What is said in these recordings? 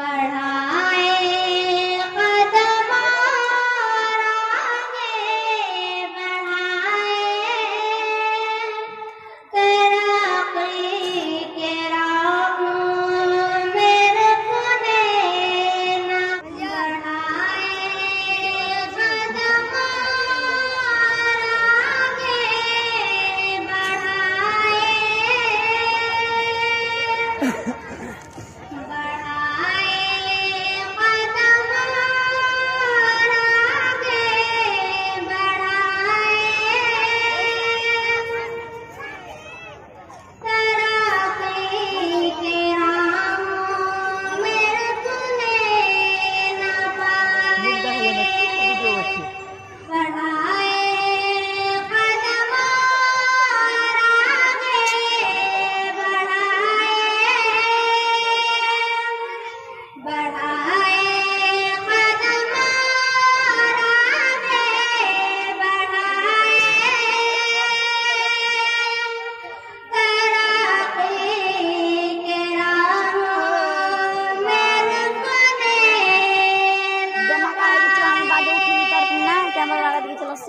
बढ़ाए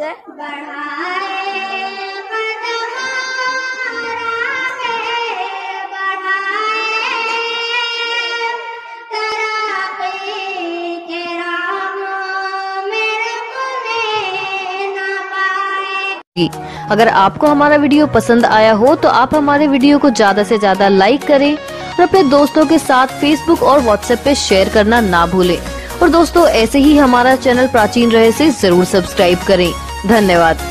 पाए अगर आपको हमारा वीडियो पसंद आया हो तो आप हमारे वीडियो को ज़्यादा से ज़्यादा लाइक करें और अपने दोस्तों के साथ फेसबुक और व्हाट्सएप पे शेयर करना ना भूलें। और दोस्तों, ऐसे ही हमारा चैनल प्राचीन रहे से ज़रूर सब्सक्राइब करें। धन्यवाद